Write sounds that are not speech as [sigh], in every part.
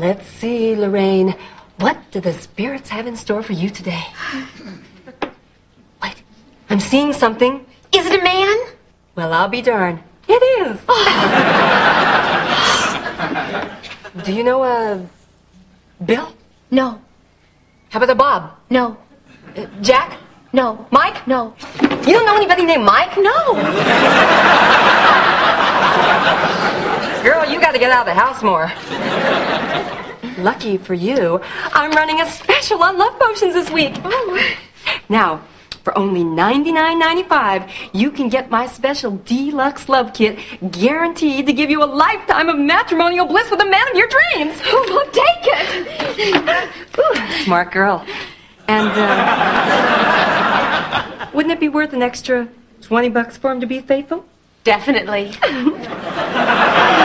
Let's see, Lorraine. What do the spirits have in store for you today? Wait, I'm seeing something. Is it a man? Well, I'll be darned. It is. [laughs] do you know, uh, Bill? No. How about a Bob? No. Uh, Jack? No. Mike? No. You don't know anybody named Mike? No. [laughs] Girl, you got to get out of the house more. Lucky for you, I'm running a special on love potions this week. Oh. Now, for only $99.95, you can get my special deluxe love kit guaranteed to give you a lifetime of matrimonial bliss with the man of your dreams. Oh, I'll take it. Ooh, [laughs] smart girl. And, uh, [laughs] wouldn't it be worth an extra 20 bucks for him to be faithful? Definitely. [laughs]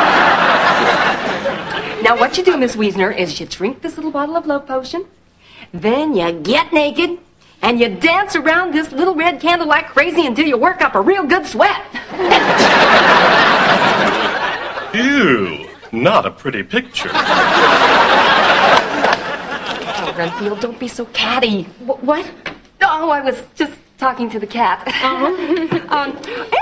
Now, what you do, Miss Wiesner, is you drink this little bottle of love potion, then you get naked, and you dance around this little red candle like crazy until you work up a real good sweat. Ew, not a pretty picture. Oh, Renfield, don't be so catty. Wh- what? Oh, I was just talking to the cat. [laughs] um,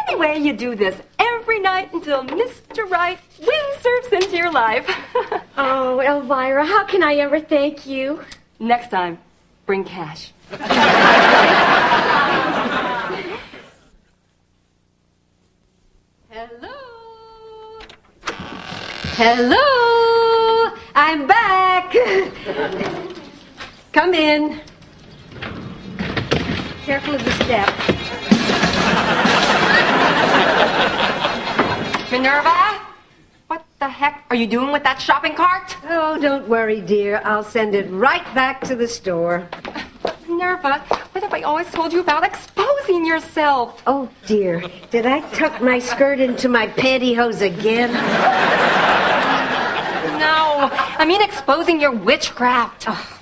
anyway, you do this every night until Mr. Right windsurfs into your life. [laughs] Oh, Elvira, how can I ever thank you? Next time, bring cash. Hello. Hello. I'm back. Come in. Careful of the step. Minerva? What the heck are you doing with that shopping cart? Oh, don't worry, dear. I'll send it right back to the store. Minerva, what have I always told you about exposing yourself? Oh, dear. Did I tuck my skirt into my pantyhose again? No, I mean exposing your witchcraft. Ugh.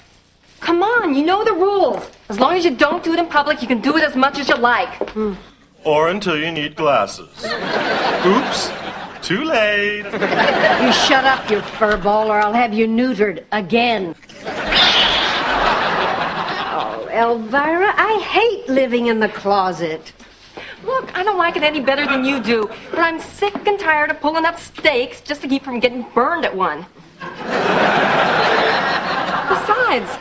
Come on, you know the rules. As long as you don't do it in public, you can do it as much as you like. Hmm. Or until you need glasses. Oops, too late. You shut up, you furball, or I'll have you neutered again. Oh, Elvira, I hate living in the closet. Look, I don't like it any better than you do, but I'm sick and tired of pulling up stakes just to keep from getting burned at one. Besides,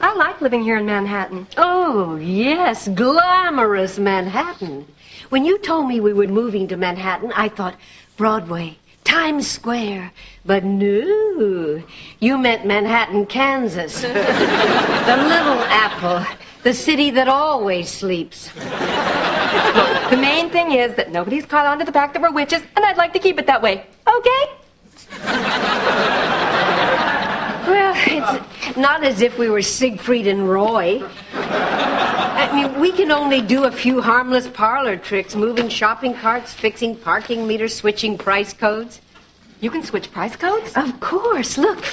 I like living here in Manhattan. Oh, yes, glamorous Manhattan. When you told me we were moving to Manhattan, I thought Broadway, Times Square. But no, you meant Manhattan, Kansas. [laughs] the little apple, the city that always sleeps. The main thing is that nobody's caught on to the fact that we're witches, and I'd like to keep it that way. Okay? Well, it's not as if we were Siegfried and Roy. I mean, we can only do a few harmless parlor tricks, moving shopping carts, fixing parking meters, switching price codes. You can switch price codes? Of course. Look,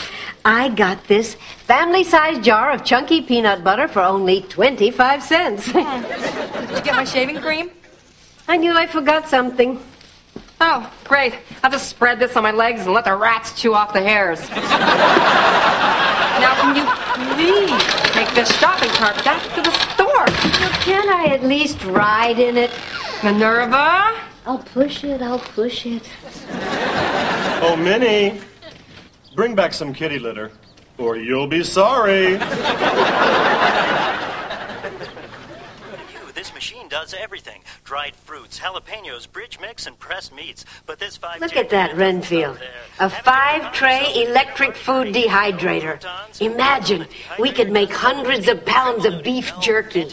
I got this family sized jar of chunky peanut butter for only 25 cents. Hmm. Did you get my shaving cream? I knew I forgot something. Oh, great. I'll just spread this on my legs and let the rats chew off the hairs. [laughs] now, can you please take this shopping cart back to the store? Can I at least ride in it? Minerva? I'll push it, I'll push it. Oh, Minnie, bring back some kitty litter, or you'll be sorry. you, this machine does everything. Dried fruits, jalapenos, bridge mix, and pressed meats. But this five Look at that, Renfield. A five tray electric food dehydrator. Imagine, we could make hundreds of pounds of beef jerky.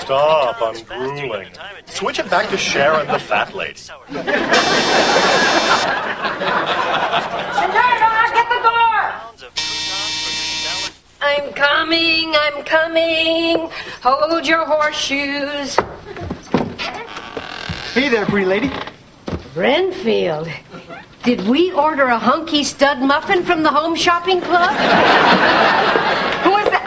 Stop, I'm drooling. Switch it back to Sharon, the fat lady. [laughs] I'm coming, I'm coming. Hold your horseshoes. Hey there, pretty lady. Renfield, did we order a hunky stud muffin from the Home Shopping Club? Who is that?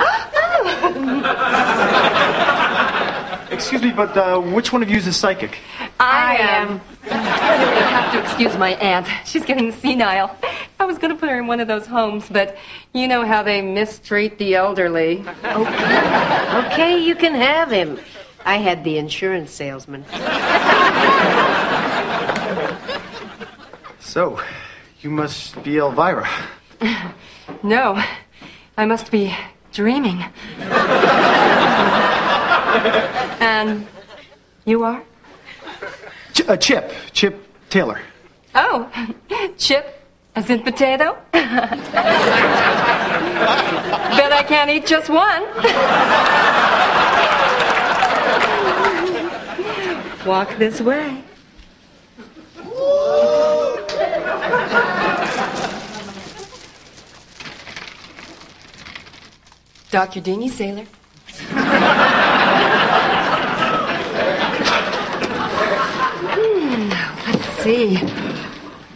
Excuse me, but uh, which one of you is a psychic? I am. You have to excuse my aunt. She's getting senile. I was going to put her in one of those homes, but you know how they mistreat the elderly. Okay, you can have him. I had the insurance salesman. So, you must be Elvira. No, I must be dreaming. [laughs] and you are? Ch- uh, Chip. Chip Taylor. Oh, [laughs] chip as in potato? [laughs] Bet I can't eat just one. [laughs] Walk this way. Dr. Dingy Sailor. Hmm, let's see.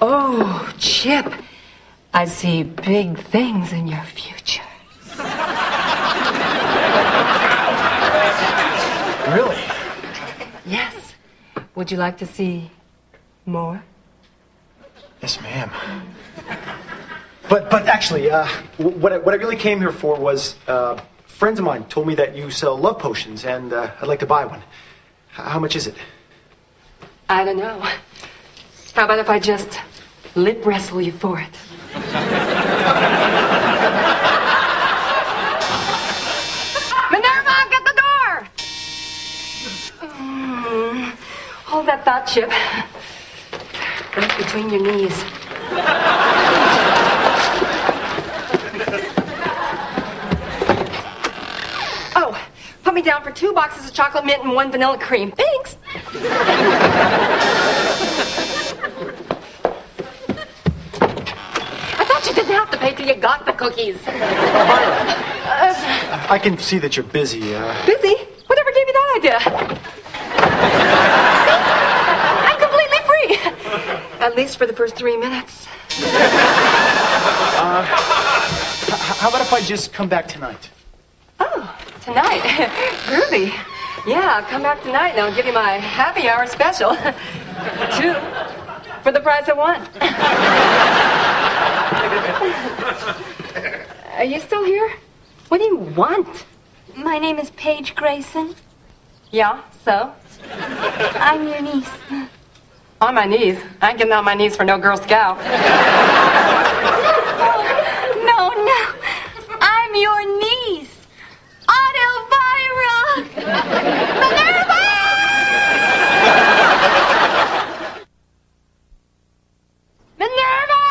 Oh, Chip, I see big things in your future. Really? Yes. Would you like to see more? Yes, ma'am. But but actually, uh, what I, what I really came here for was uh, friends of mine told me that you sell love potions, and uh, I'd like to buy one. H- how much is it? I don't know. How about if I just lip wrestle you for it? Minerva, get the door! Mm, hold that thought, Chip. Right between your knees. Oh, put me down for two boxes of chocolate mint and one vanilla cream. Thanks. I thought you didn't have to pay till you got the cookies. I can see that you're busy. Uh, Busy? Whatever gave you that idea? See? I'm completely free. At least for the first three minutes. h- how about if I just come back tonight? Oh, tonight. [laughs] Groovy. Yeah, I'll come back tonight and I'll give you my happy hour special. [laughs] Two for the price of one. [laughs] Are you still here? What do you want? My name is Paige Grayson. Yeah, so? I'm your niece. On my knees. I ain't getting on my knees for no Girl Scout. [laughs] No, no. I'm your niece. Aunt Elvira. Minerva! Minerva!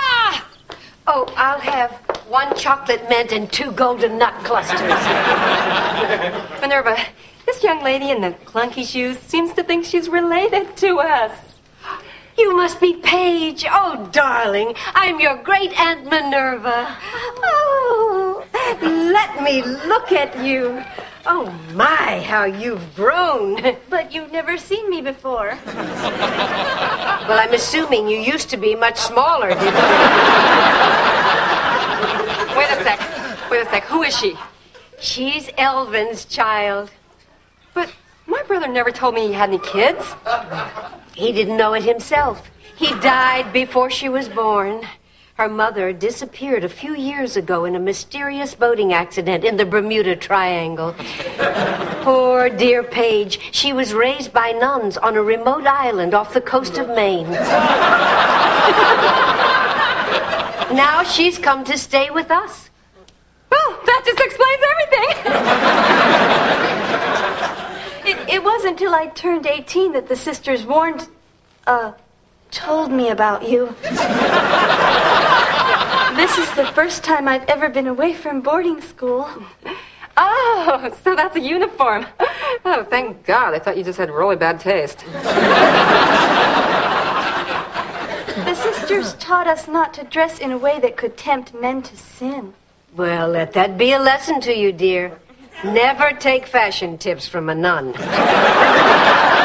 Oh, I'll have one mint and two golden nut clusters. [laughs] Minerva, this young lady in the clunky shoes seems to think she's related to us. You must be Paige. Oh, darling, I'm your great Aunt Minerva. Oh, let me look at you. Oh, my, how you've grown. But you've never seen me before. Well, I'm assuming you used to be much smaller, didn't [laughs] you? Wait a sec. Wait a sec. Who is she? She's Elvin's child. But my brother never told me he had any kids. He didn't know it himself. He died before she was born. Her mother disappeared a few years ago in a mysterious boating accident in the Bermuda Triangle. Poor dear Paige. She was raised by nuns on a remote island off the coast of Maine. now she's come to stay with us. Well, that just explains everything. It, it wasn't until I turned 18 that the sisters warned, uh, told me about you. this is the first time I've ever been away from boarding school. Oh, so that's a uniform. Oh, thank God. I thought you just had really bad taste. The sisters taught us not to dress in a way that could tempt men to sin. Well, let that be a lesson to you, dear. Never take fashion tips from a nun. [laughs]